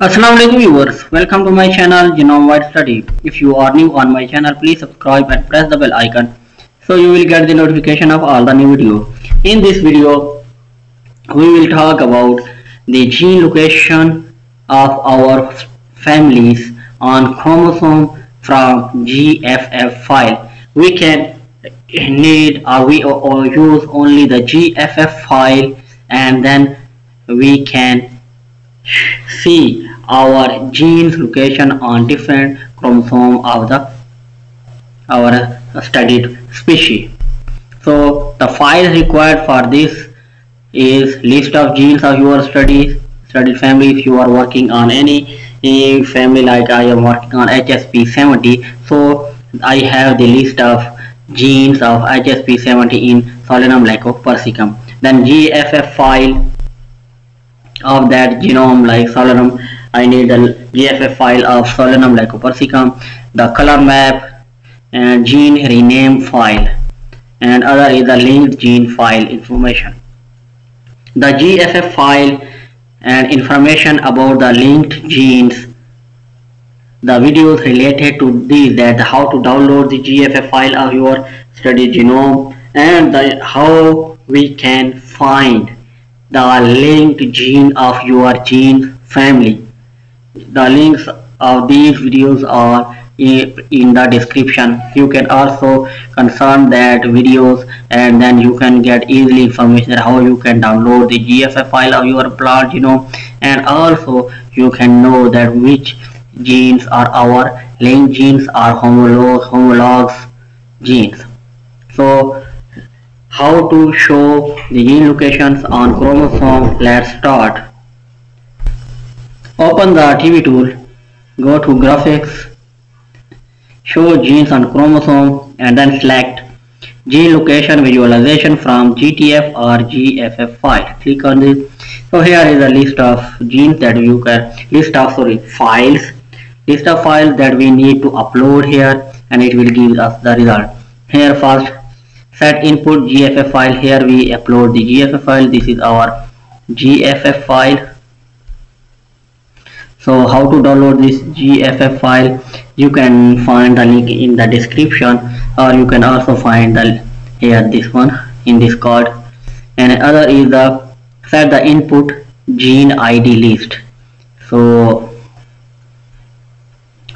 Assalamualaikum viewers, welcome to my channel Genome Wide Study. If you are new on my channel, please subscribe and press the bell icon so you will get the notification of all the new video. In this video, we will talk about the gene location of our families on chromosome from GFF file. We can need or we or use only the GFF file and then we can see our genes location on different chromosome of the our studied species. So the file required for this is list of genes of your studies studied family if you are working on any, family like I am working on HSP70 so I have the list of genes of HSP70 in Solanum lycopersicum then GFF file of that genome like Solanum I need a GFF file of Solanum lycopersicum the color map and gene rename file and other is the linked gene file information the GFF file and information about the linked genes the videos related to these that how to download the GFF file of your study genome and the, how we can find the linked gene of your gene family. The links of these videos are in the description. You can also confirm that videos and then you can get easily information how you can download the GFF file of your plant you know and also you can know that which genes are our linked genes are homolog homologs genes. So how to show the gene locations on chromosome let's start open the TB tool. Go to graphics show genes on chromosome and then select gene location visualization from GTF or GFF file. Click on this. So here is a list of genes that you can list of sorry files. List of files that we need to upload here and it will give us the result. Here first set input gff file. Here we upload the gff file. This is our gff file so how to download this gff file? You can find the link in the description or you can also find the here this one in this card and other is the set the input gene id list. So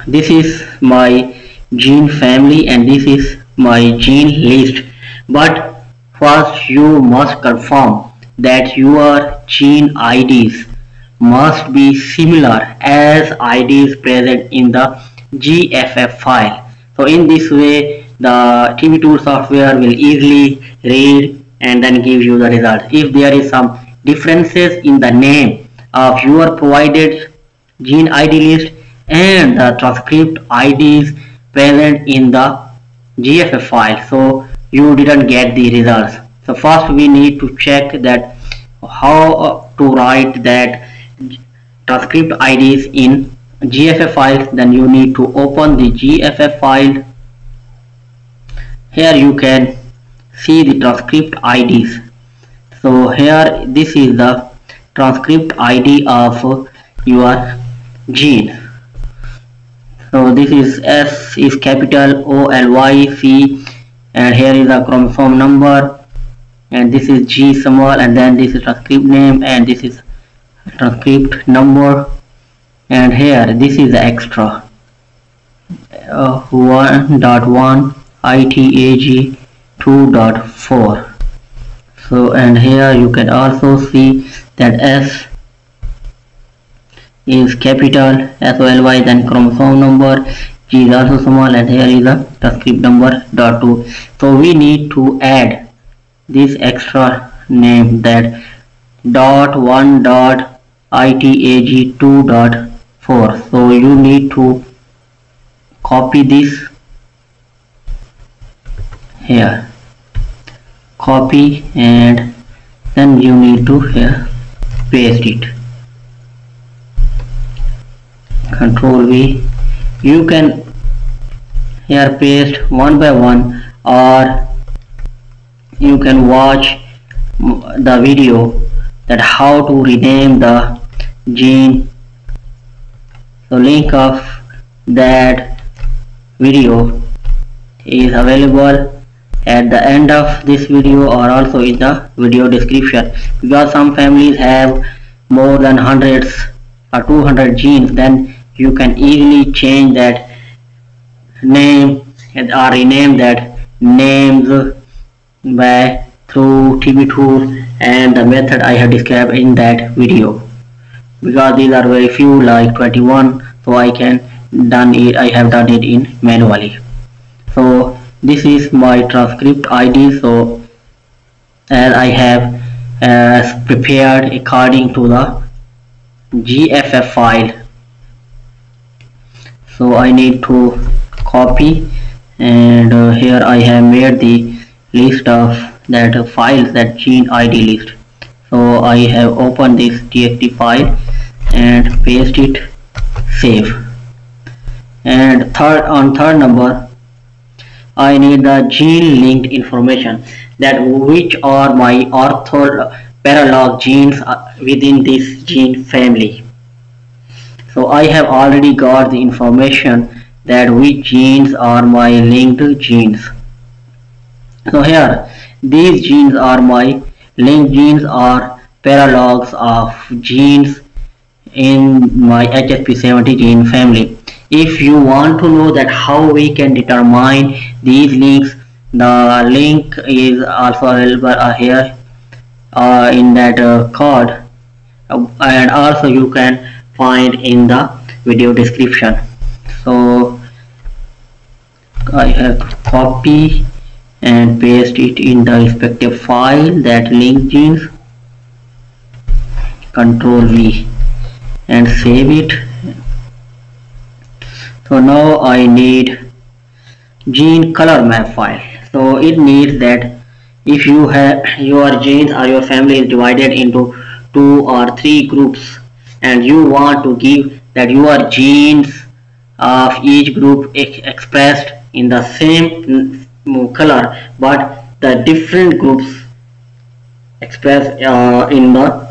this is my gene family and this is my gene list. But first you must confirm that your gene IDs must be similar as IDs present in the GFF file. So in this way the TB tool software will easily read and then give you the result. If there is some differences in the name of your provided gene ID list and the transcript IDs present in the GFF file. So you didn't get the results so first we need to check that how to write that transcript IDs in GFF file then you need to open the GFF file. Here you can see the transcript IDs so here this is the transcript ID of your gene. So this is S is capital O L Y C and here is the chromosome number and this is G small and then this is transcript name and this is transcript number and here this is extra. Uh, 1.1 ITAG 2.4 so and here you can also see that S is capital SOLY then chromosome number G is also small and here is the transcript number dot 2 so we need to add this extra name that dot 1 dot itag 2 dot 4 so you need to copy this here. Copy and then you need to here paste it. Control V. You can here paste one by one or you can watch the video that how to rename the gene. So link of that video is available at the end of this video or also in the video description. Because some families have more than hundreds or 200 genes then you can easily change that name or rename that names by through TB tool and the method I have described in that video. Because these are very few like 21 so I can done it I have done it in manually. So this is my transcript ID so as I have uh, prepared according to the GFF file. So I need to copy and uh, here I have made the list of that files that gene ID list so I have opened this txt file and paste it save. And third on third number I need the gene linked information that which are my ortho paralog genes uh, within this gene family. So I have already got the information that which genes are my linked genes. So here these genes are my linked genes are paralogs of genes in my HSP70 gene family. If you want to know that how we can determine these links the link is also available uh, here uh, in that uh, code uh, and also you can find in the video description. So I have copy and paste it in the respective file that link genes control V and save it. So now I need gene color map file. So it needs that if you have your genes or your family is divided into two or three groups and you want to give that your genes of each group expressed in the same color but the different groups expressed uh, in the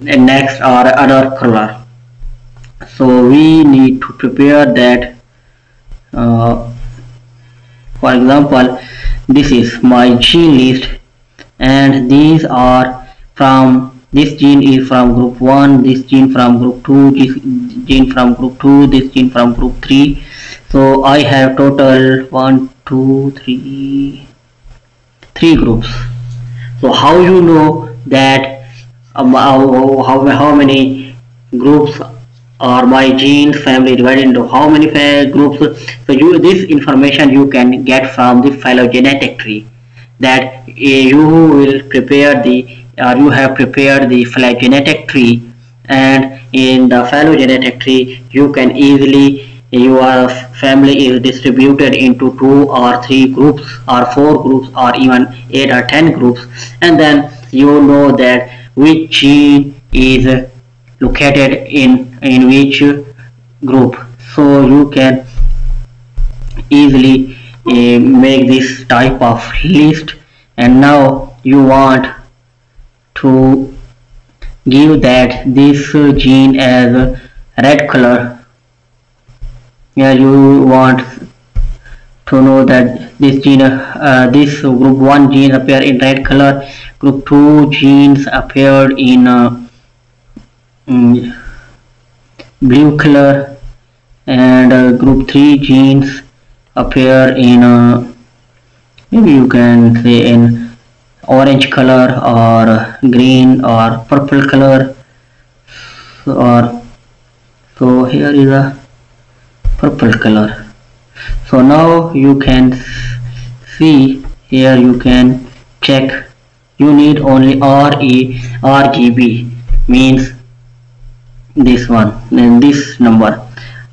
next or other color. So we need to prepare that uh, for example this is my gene list and these are from this gene is from group 1 this gene from group 2 this gene from group 2 this gene from group 3 so I have total 1 2 3 3 groups. So how you know that um, how, how, how many groups or my genes family divided into how many groups? So you this information you can get from the phylogenetic tree that uh, you will prepare the or you have prepared the phylogenetic tree and in the phylogenetic tree you can easily your family is distributed into two or three groups or four groups or even eight or ten groups. And then you know that which gene is located in in which group. So you can easily uh, make this type of list. And now you want to give that this gene as red color yeah you want to know that this gene uh, this group 1 gene appear in red color. Group 2 genes appeared in uh, Mm, blue color. And uh, group 3 genes appear in uh, maybe you can say in orange color or green or purple color. Or so here is a purple color. So now you can see here you can check. You need only RE RGB means this one then this number.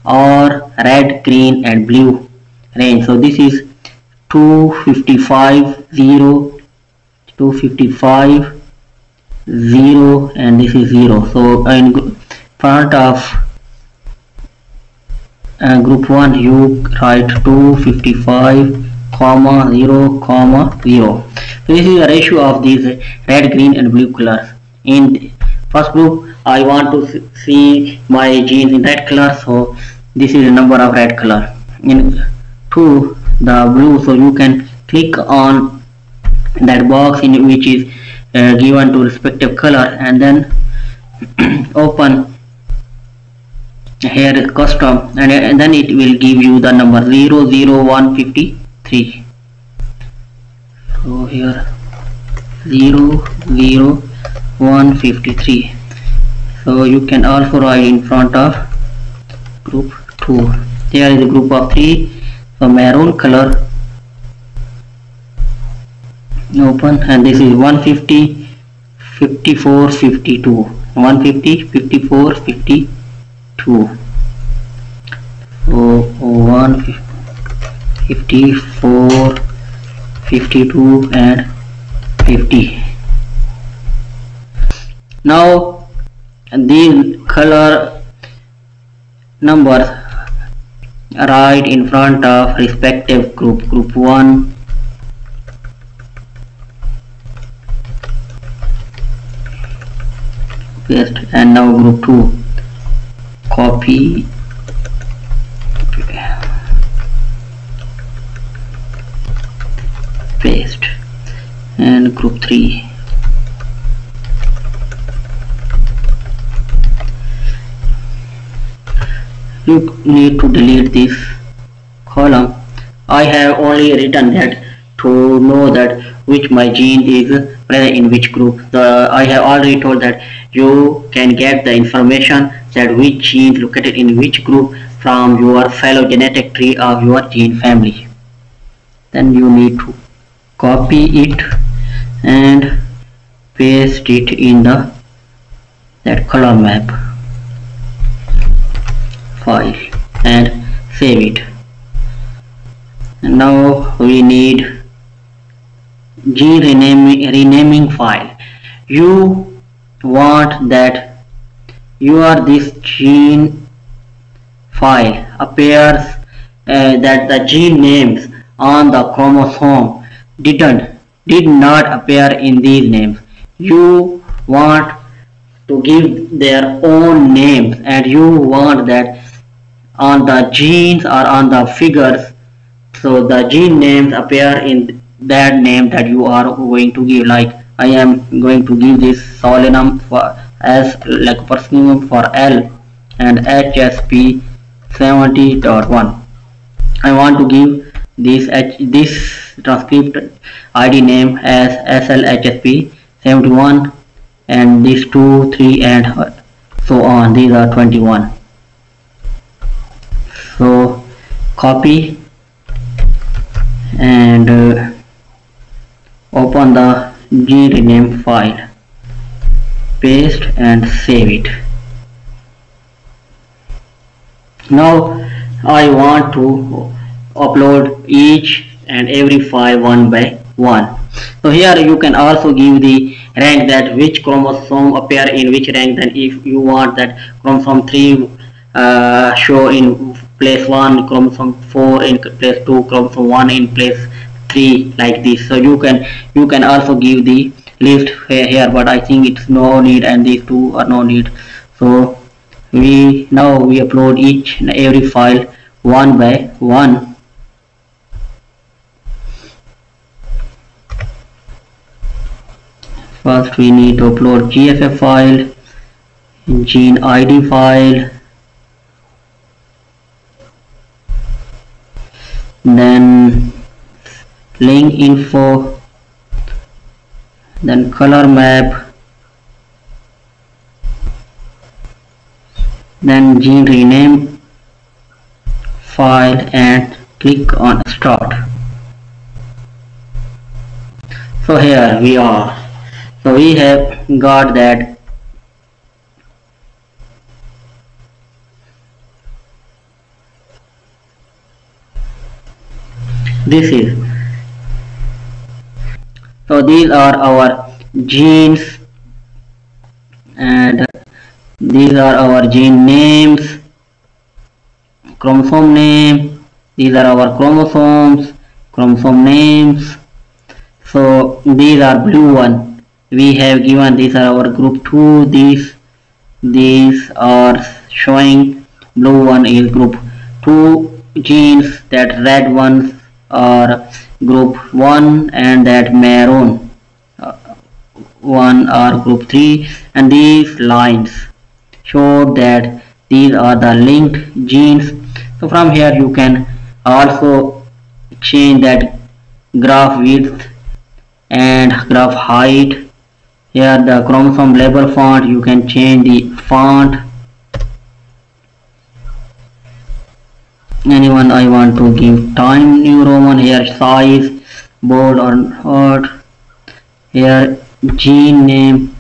Or red green and blue range. So this is 255 0 255 0 and this is 0 so in front of uh, group 1 you write 255 comma 0 comma 0 so this is the ratio of these red green and blue colors. In first group I want to see my genes in red color so this is the number of red color. In two the blue so you can click on that box in which is uh, given to respective color and then open here custom and, and then it will give you the number 00153 so here 00153 so you can also write in front of group 2 there is a group of 3 so maroon color. Open and this is 150 54 52 150 54 52 so 154 52 and 50 now these color numbers right in front of respective group group 1 paste and now group 2 copy paste. And group 3 you need to delete this column. I have only written that to know that which my gene is present in which group. The, I have already told that you can get the information that which gene located in which group from your phylogenetic tree of your gene family. Then you need to copy it and paste it in the that color map file and save it. And now we need gene renaming, renaming file. You want that your this gene file appears uh, that the gene names on the chromosome didn't did not appear in these names. You want to give their own names and you want that on the genes or on the figures. So the gene names appear in that name that you are going to give like I am going to give this Solanum for as like personum for L and HSP 70.1 I want to give this H, this transcript ID name as SLHSP 71 and these 2 3 and so on. These are 21 so copy and uh, open the grename file paste and save it. Now I want to upload each and every file one by one. So here you can also give the rank that which chromosome appear in which rank. Then if you want that chromosome 3 uh, show in place 1 chromosome 4 in place 2 chromosome 1 in place 3 like this. So you can you can also give the list here but I think it's no need and these two are no need. So we now we upload each and every file one by one. First we need to upload GFF file gene ID file then link info then color map. Then gene rename. File and click on start. So here we are. So we have got that this is so these are our genes and these are our gene names chromosome name these are our chromosomes chromosome names. So these are blue one. We have given these are our group 2 these these are showing blue one is group 2 genes. That red ones are group 1 and that maroon uh, one are group 3 and these lines show that these are the linked genes. So from here you can also change that graph width and graph height. Here the chromosome label font you can change the font anyone I want to give time. New roman here size bold or not here gene name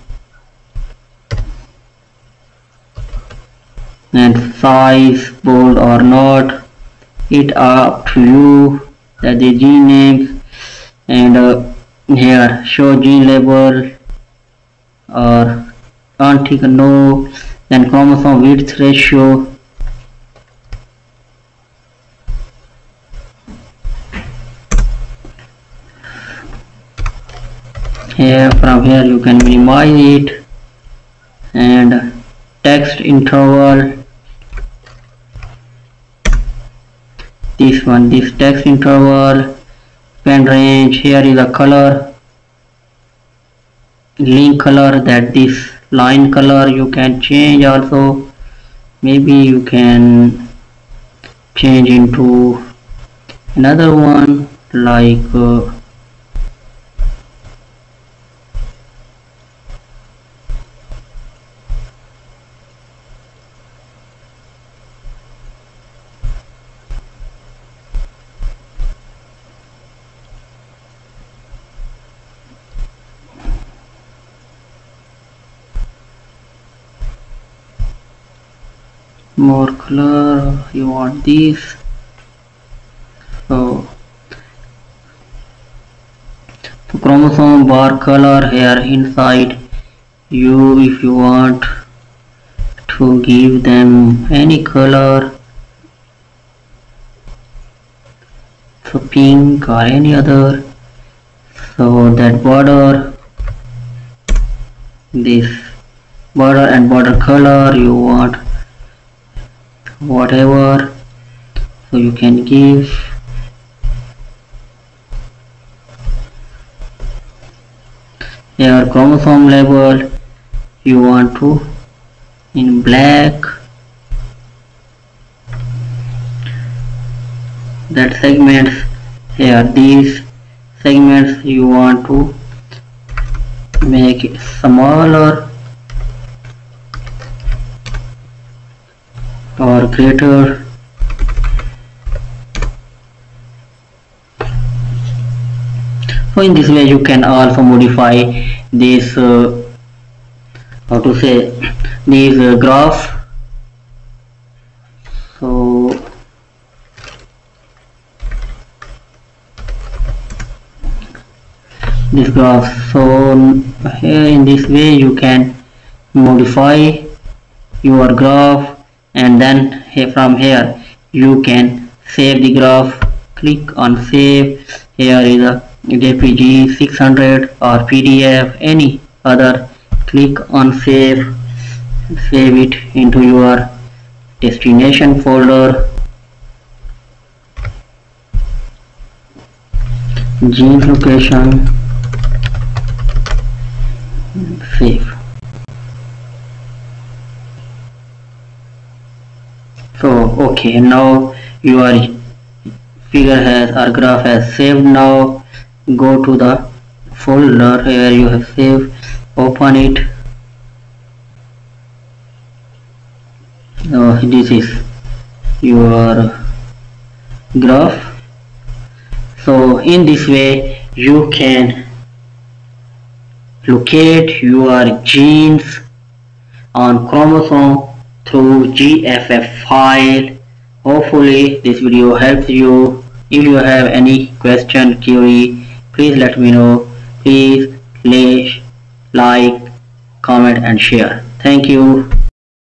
and size bold or not. It up to you that the gene name and uh, here show gene label or antique no. Then chromosome width ratio here from here you can minimize it. And text interval. This one this text interval. Pen range here is a color. Link color that this line color you can change also. Maybe you can change into another one like uh, more color you want this. So so chromosome bar color here inside you if you want to give them any color. So pink or any other. So that border this border and border color you want whatever so you can give. Your chromosome label you want to in black. That segments here these segments you want to make smaller or greater so in this way you can also modify this uh, how to say these uh, graph. So this graph so here in this way you can modify your graph and then from here you can save the graph. Click on save. Here is a jpg 600 or pdf any other. Click on save. Save it into your destination folder. Gene location save so okay now your figure has or graph has saved. Now go to the folder where you have saved. Open it. Now this is your graph. So in this way you can locate your genes on chromosome through GFF file. Hopefully this video helps you. If you have any question, query, please let me know. Please like, comment and share. Thank you.